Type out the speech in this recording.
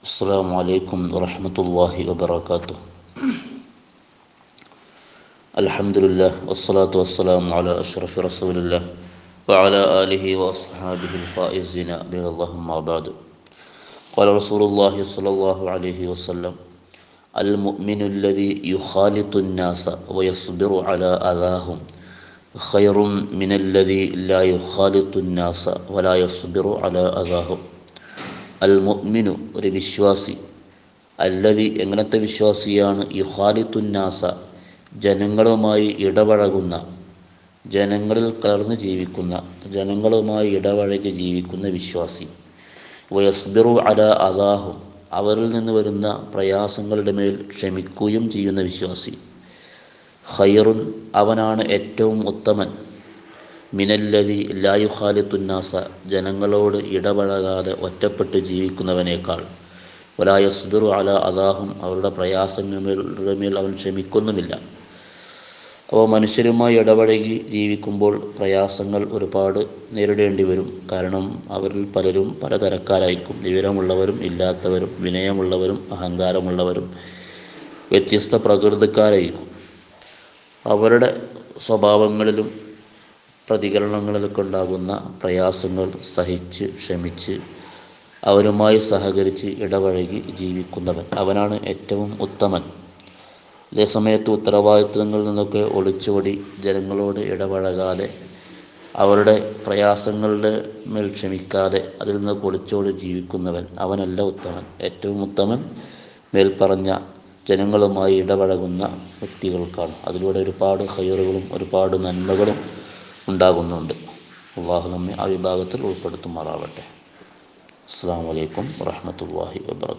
السلام عليكم ورحمة الله وبركاته. الحمد لله والصلاة والسلام على أشرف رسول الله وعلى آله وأصحابه الفائزين بها الله ما بعد. قال رسول الله صلى الله عليه وسلم المؤمن الذي يخالط الناس ويصبر على أذاهم خير من الذي لا يخالط الناس ولا يصبر على أذاهم. അൽ മുഅ്മിനു ഒരു വിശ്വാസി. അല്ലതി എങ്ങനത്തെ വിശ്വാസിയാണ്? ഇഹാലിത്തുന്നാസ ജനങ്ങളുമായി ഇടപഴകുന്ന ജനങ്ങളിൽ കലർന്ന് ജീവിക്കുന്ന ജനങ്ങളുമായി ഇടപഴകി ജീവിക്കുന്ന വിശ്വാസി. വയസ്ബിറു അല അദാഹും അവരിൽ നിന്ന് വരുന്ന പ്രയാസങ്ങളുടെ മേൽ ക്ഷമിക്കുകയും ചെയ്യുന്ന വിശ്വാസി. ഖൈറുൻ അവനാണ് ഏറ്റവും ഉത്തമൻ. മിനല്ലതി ലായുഖാലിത്തുന്നാസ ജനങ്ങളോട് ഇടപഴകാതെ ഒറ്റപ്പെട്ട് ജീവിക്കുന്നവനേക്കാൾ. ഒലായസ്ബിറു അല അദാഹും അവരുടെ പ്രയാസങ്ങളുടെ മേൽ അവൻ ക്ഷമിക്കുന്നുമില്ല. അപ്പോൾ മനുഷ്യരുമായി ഇടപഴകി ജീവിക്കുമ്പോൾ പ്രയാസങ്ങൾ ഒരുപാട് നേരിടേണ്ടി വരും കാരണം അവരിൽ പലരും പലതരക്കാരായിരിക്കും. വിവരമുള്ളവരും ഇല്ലാത്തവരും വിനയമുള്ളവരും അഹങ്കാരമുള്ളവരും വ്യത്യസ്ത പ്രകൃതിക്കാരായിരിക്കും. അവരുടെ സ്വഭാവങ്ങളിലും പ്രതികരണങ്ങളിലൊക്കെ ഉണ്ടാകുന്ന പ്രയാസങ്ങൾ സഹിച്ച് ക്ഷമിച്ച് അവരുമായി സഹകരിച്ച് ഇടപഴകി ജീവിക്കുന്നവൻ. അവനാണ് ഏറ്റവും ഉത്തമൻ. അതേസമയത്ത് ഉത്തരവാദിത്വങ്ങളിൽ നിന്നൊക്കെ ഒളിച്ചോടി ജനങ്ങളോട് ഇടപഴകാതെ അവരുടെ പ്രയാസങ്ങളുടെ മേൽ ക്ഷമിക്കാതെ അതിൽ നിന്ന് ഒളിച്ചോടി ജീവിക്കുന്നവൻ അവനല്ല ഉത്തമൻ. ഏറ്റവും ഉത്തമൻ മേൽപ്പറഞ്ഞ ജനങ്ങളുമായി ഇടപഴകുന്ന വ്യക്തികൾക്കാണ്. അതിലൂടെ ഒരുപാട് ഹയറുകളും ഒരുപാട് നന്മകളും ഉണ്ടാകുന്നുണ്ട്. അള്ളാഹു നമ്മെ ആ വിഭാഗത്തിൽ ഉൾപ്പെടുത്തുമാറാവട്ടെ. അസ്സാം വലൈക്കും വാഹമത്തല്ലാഹി വാബർക്കാത്തു